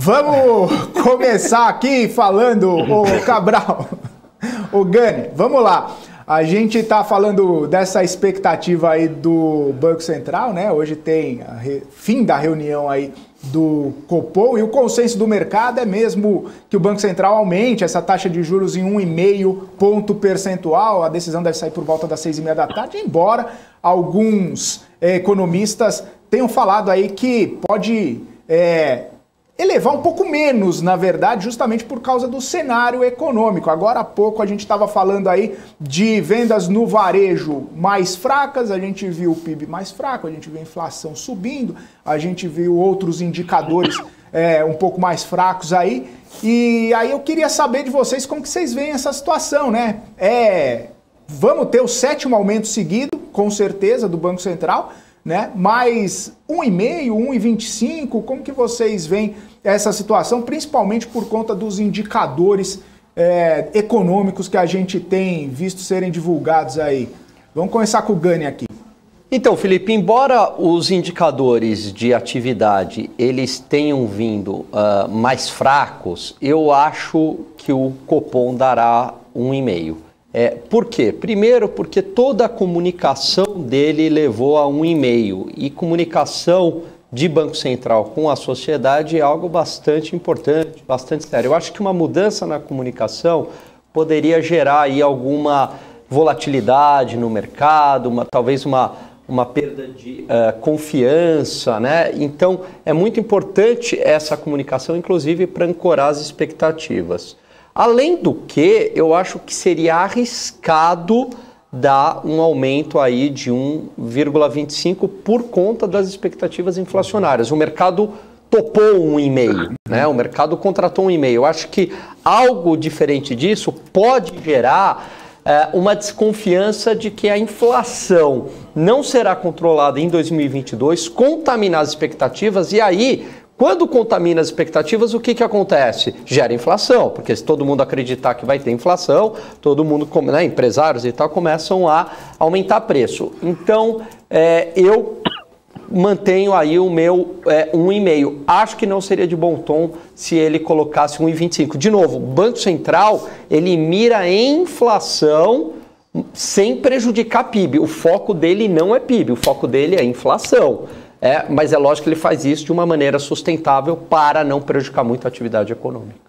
Vamos começar aqui falando, o Cabral, o Gani, vamos lá. A gente está falando dessa expectativa aí do Banco Central, né? Hoje tem re... fim da reunião aí do Copom e o consenso do mercado é mesmo que o Banco Central aumente essa taxa de juros em 1,5 ponto percentual. A decisão deve sair por volta das seis e meia da tarde, embora alguns eh, economistas tenham falado aí que pode eh, elevar um pouco menos, na verdade, justamente por causa do cenário econômico. Agora há pouco a gente estava falando aí de vendas no varejo mais fracas, a gente viu o PIB mais fraco, a gente viu a inflação subindo, a gente viu outros indicadores é, um pouco mais fracos aí. E aí eu queria saber de vocês como que vocês veem essa situação, né? É, vamos ter o sétimo aumento seguido, com certeza, do Banco Central né? Mas 1,5, 1,25, como que vocês veem essa situação, principalmente por conta dos indicadores é, econômicos que a gente tem visto serem divulgados aí? Vamos começar com o Gani aqui. Então, Felipe, embora os indicadores de atividade eles tenham vindo uh, mais fracos, eu acho que o Copom dará um e meio. É, por quê? Primeiro, porque toda a comunicação dele levou a um e-mail e comunicação de Banco Central com a sociedade é algo bastante importante, bastante sério. Eu acho que uma mudança na comunicação poderia gerar aí alguma volatilidade no mercado, uma, talvez uma, uma perda de uh, confiança, né? Então é muito importante essa comunicação, inclusive para ancorar as expectativas. Além do que, eu acho que seria arriscado dar um aumento aí de 1,25 por conta das expectativas inflacionárias. O mercado topou um e-mail, né? O mercado contratou um e-mail. Eu acho que algo diferente disso pode gerar é, uma desconfiança de que a inflação não será controlada em 2022, contaminar as expectativas e aí quando contamina as expectativas, o que, que acontece? Gera inflação, porque se todo mundo acreditar que vai ter inflação, todo mundo, né, empresários e tal, começam a aumentar preço. Então, é, eu mantenho aí o meu é, 1,5. Acho que não seria de bom tom se ele colocasse 1,25. De novo, o Banco Central, ele mira em inflação sem prejudicar PIB. O foco dele não é PIB, o foco dele é inflação. É, mas é lógico que ele faz isso de uma maneira sustentável para não prejudicar muito a atividade econômica.